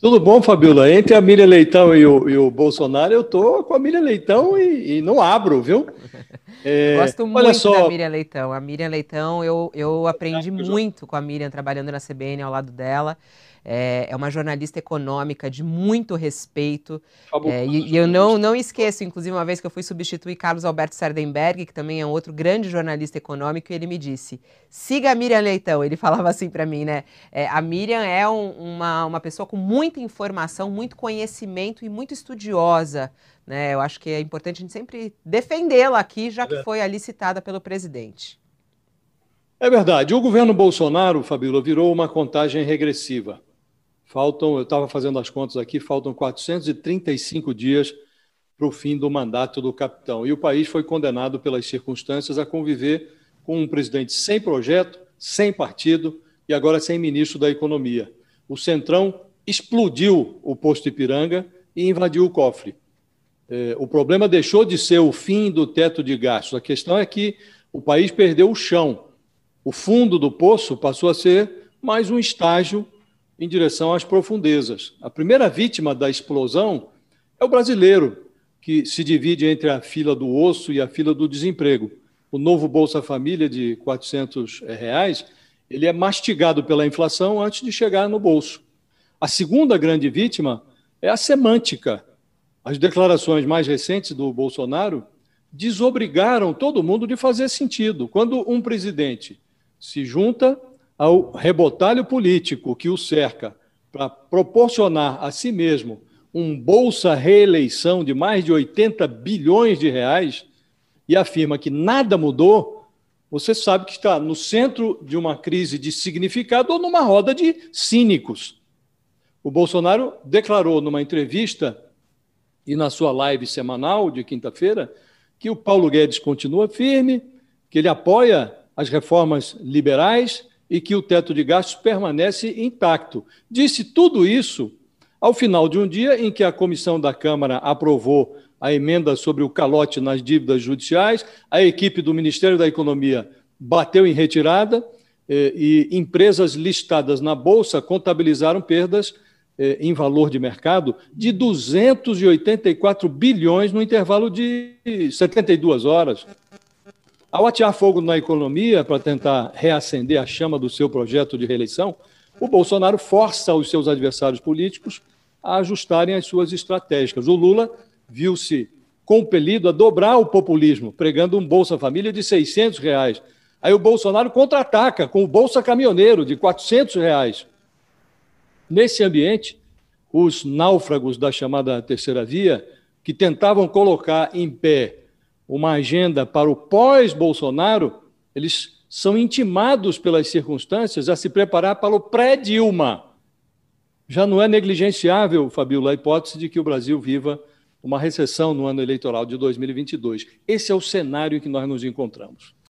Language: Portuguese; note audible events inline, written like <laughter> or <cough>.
Tudo bom, Fabiola? Entre a Miriam Leitão e o, e o Bolsonaro, eu tô com a Miriam Leitão e, e não abro, viu? <laughs> É, Gosto muito só... da Miriam Leitão. A Miriam Leitão, eu, eu aprendi muito com a Miriam trabalhando na CBN ao lado dela. É, é uma jornalista econômica de muito respeito. É, e, e, eu não, não esqueço, inclusive, uma vez que eu fui substituir Carlos Alberto Sardenberg, que também é outro grande jornalista econômico, e ele me disse: siga a Miriam Leitão. Ele falava assim para mim, né? É, a Miriam é um, uma, uma pessoa com muita informação, muito conhecimento e muito estudiosa. Né? Eu acho que é importante a gente sempre defendê-la aqui, já que é foi ali citada pelo presidente. É verdade. O governo Bolsonaro, Fabíola, virou uma contagem regressiva. Faltam, eu estava fazendo as contas aqui, faltam 435 dias para o fim do mandato do capitão. E o país foi condenado pelas circunstâncias a conviver com um presidente sem projeto, sem partido e agora sem ministro da Economia. O Centrão explodiu o posto Ipiranga e invadiu o cofre. É, o problema deixou de ser o fim do teto de gastos. A questão é que o país perdeu o chão. O fundo do poço passou a ser mais um estágio em direção às profundezas. A primeira vítima da explosão é o brasileiro, que se divide entre a fila do osso e a fila do desemprego. O novo Bolsa Família de 400 reais, ele é mastigado pela inflação antes de chegar no bolso. A segunda grande vítima é a semântica. As declarações mais recentes do Bolsonaro desobrigaram todo mundo de fazer sentido. Quando um presidente se junta ao rebotalho político que o cerca para proporcionar a si mesmo um bolsa reeleição de mais de 80 bilhões de reais e afirma que nada mudou, você sabe que está no centro de uma crise de significado ou numa roda de cínicos. O Bolsonaro declarou numa entrevista e na sua live semanal de quinta-feira que o Paulo Guedes continua firme, que ele apoia as reformas liberais e que o teto de gastos permanece intacto. Disse tudo isso ao final de um dia em que a comissão da Câmara aprovou a emenda sobre o calote nas dívidas judiciais, a equipe do Ministério da Economia bateu em retirada eh, e empresas listadas na Bolsa contabilizaram perdas em valor de mercado de 284 bilhões no intervalo de 72 horas. Ao atear fogo na economia para tentar reacender a chama do seu projeto de reeleição, o Bolsonaro força os seus adversários políticos a ajustarem as suas estratégias. O Lula viu-se compelido a dobrar o populismo, pregando um Bolsa Família de 600 reais. Aí o Bolsonaro contra-ataca com o Bolsa Caminhoneiro de 400 reais. Nesse ambiente, os náufragos da chamada terceira via, que tentavam colocar em pé uma agenda para o pós-Bolsonaro, eles são intimados pelas circunstâncias a se preparar para o pré-Dilma. Já não é negligenciável, Fabiola, a hipótese de que o Brasil viva uma recessão no ano eleitoral de 2022. Esse é o cenário em que nós nos encontramos.